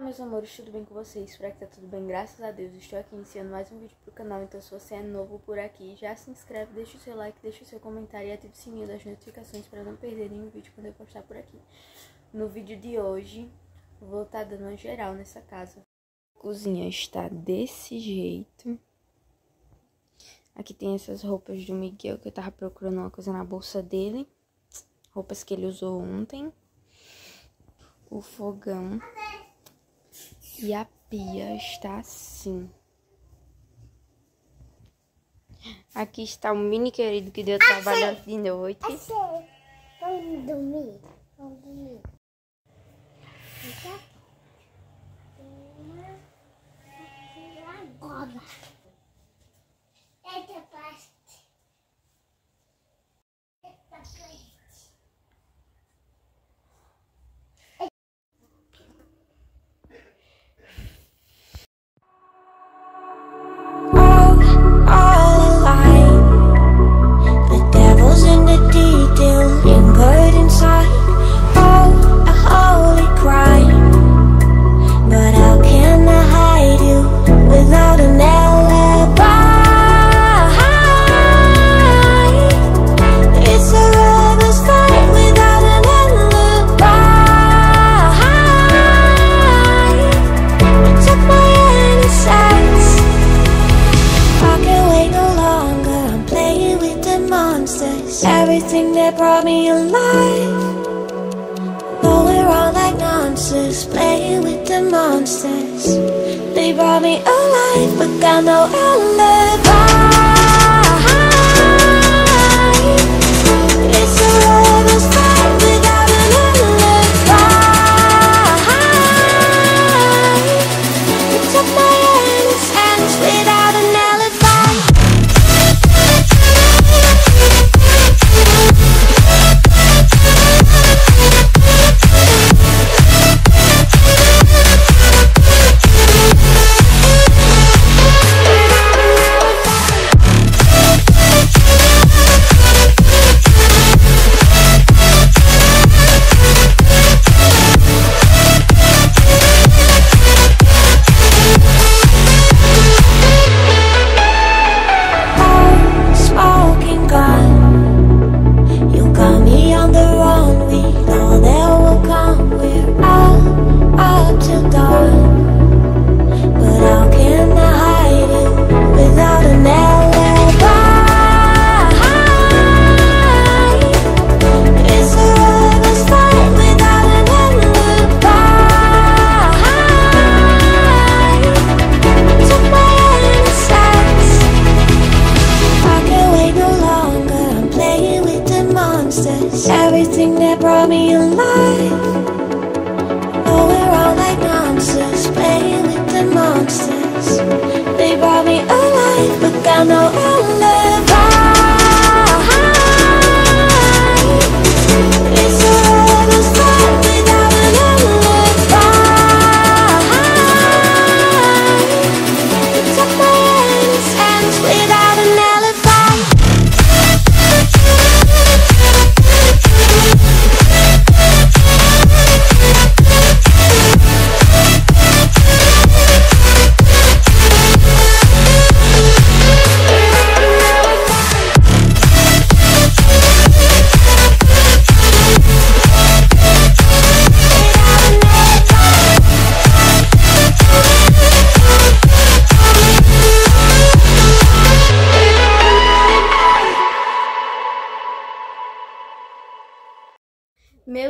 meus amores, tudo bem com vocês? Espero que tá tudo bem, graças a Deus. Estou aqui iniciando mais um vídeo pro canal, então se você é novo por aqui, já se inscreve, deixa o seu like, deixa o seu comentário e ative o sininho das notificações para não perder nenhum vídeo quando eu postar por aqui. No vídeo de hoje, vou estar tá dando uma geral nessa casa. A cozinha está desse jeito. Aqui tem essas roupas do Miguel, que eu tava procurando uma coisa na bolsa dele. Roupas que ele usou ontem. O fogão. E a pia está assim. Aqui está o mini querido que deu trabalhando de noite. Vamos dormir. Vamos dormir. Agora. Everything that brought me alive Though we're all like monsters, playing with the monsters. They brought me alive, but got no alibi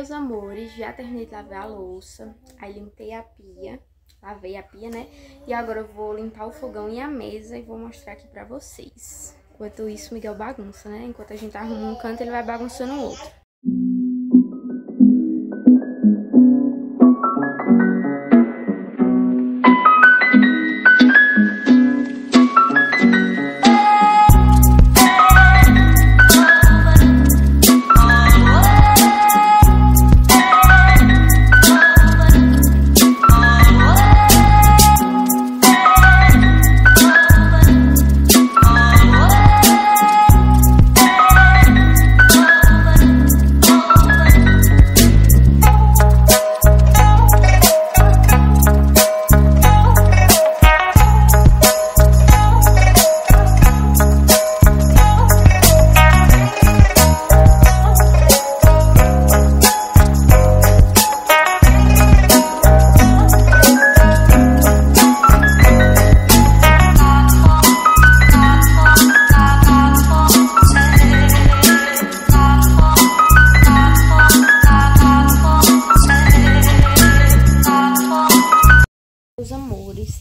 Meus amores, já terminei de lavar a louça, aí limpei a pia, lavei a pia, né? E agora eu vou limpar o fogão e a mesa e vou mostrar aqui pra vocês. Enquanto isso, Miguel bagunça, né? Enquanto a gente arruma um canto, ele vai bagunçando o outro.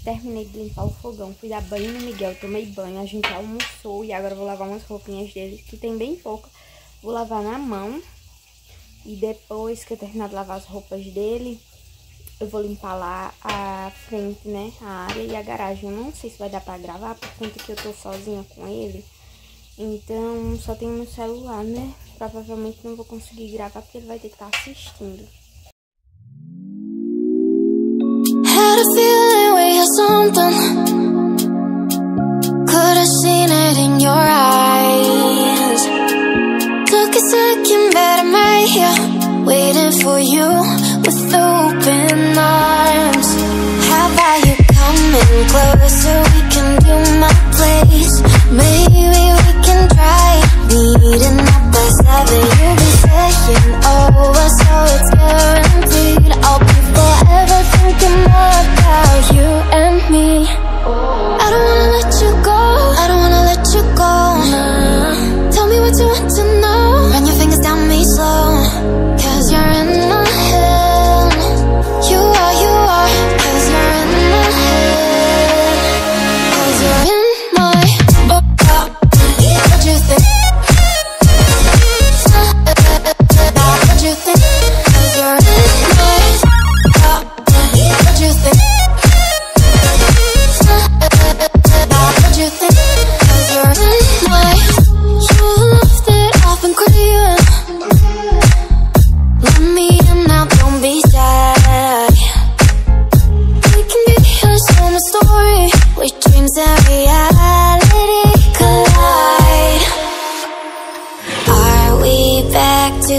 Terminei de limpar o fogão, fui dar banho no Miguel, tomei banho, a gente almoçou e agora vou lavar umas roupinhas dele, que tem bem pouca. Vou lavar na mão e depois que eu terminar de lavar as roupas dele, eu vou limpar lá a frente, né, a área e a garagem. Eu não sei se vai dar pra gravar, por conta que eu tô sozinha com ele. Então, só tenho meu celular, né? Provavelmente não vou conseguir gravar porque ele vai ter que estar tá assistindo. Something. Could have seen it in your eyes. Took a second, but I'm right here Waiting for you with open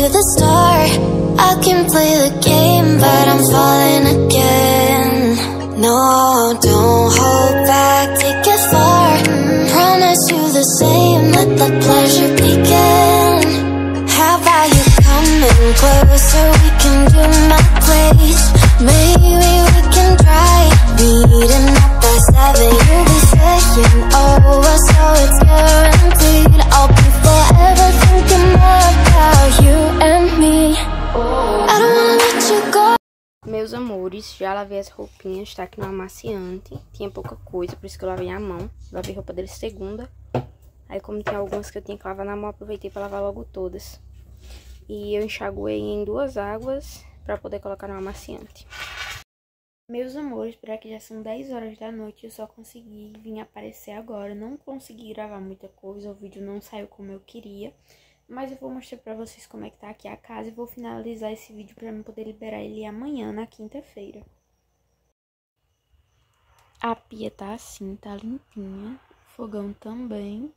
the star I can play the game, but I'm falling again. No, don't hold back, take it far. Promise you the same, let the pleasure begin. How about you coming closer? We can do my place. Maybe we can try meeting up by seven. You'll be saying oh, over, so it's Meus amores, já lavei as roupinhas, tá aqui no amaciante. Tinha pouca coisa, por isso que eu lavei a mão. Lavei roupa dele segunda. Aí como tem algumas que eu tinha que lavar na mão, aproveitei pra lavar logo todas. E eu enxaguei em duas águas pra poder colocar no amaciante. Meus amores, por aqui já são 10 horas da noite, eu só consegui vir aparecer agora. Não consegui gravar muita coisa, o vídeo não saiu como eu queria. Mas eu vou mostrar pra vocês como é que tá aqui a casa e vou finalizar esse vídeo pra mim poder liberar ele amanhã, na quinta-feira. A pia tá assim, tá limpinha. O fogão também.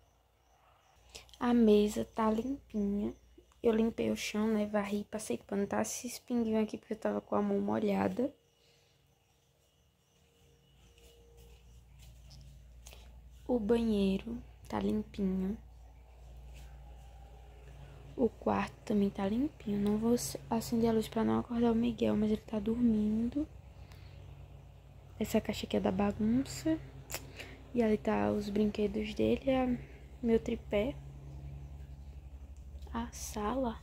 A mesa tá limpinha. Eu limpei o chão, né? Varri, passei pano. Tá esse espinguinho aqui porque eu tava com a mão molhada. O banheiro tá limpinho. O quarto também tá limpinho. Não vou acender a luz pra não acordar o Miguel, mas ele tá dormindo. Essa caixa aqui é da bagunça. E ali tá os brinquedos dele, a meu tripé. A sala.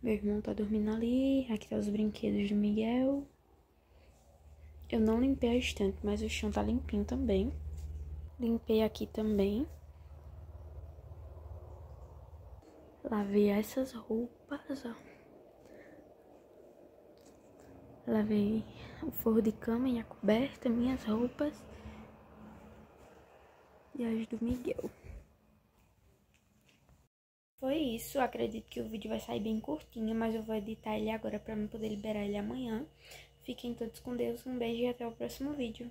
Meu irmão tá dormindo ali. Aqui tá os brinquedos do Miguel. Eu não limpei a estante, mas o chão tá limpinho também. Limpei aqui também. Lavei essas roupas, ó. Lavei o forro de cama e a coberta, minhas roupas. E as do Miguel. Foi isso, acredito que o vídeo vai sair bem curtinho, mas eu vou editar ele agora eu poder liberar ele amanhã. Fiquem todos com Deus, um beijo e até o próximo vídeo.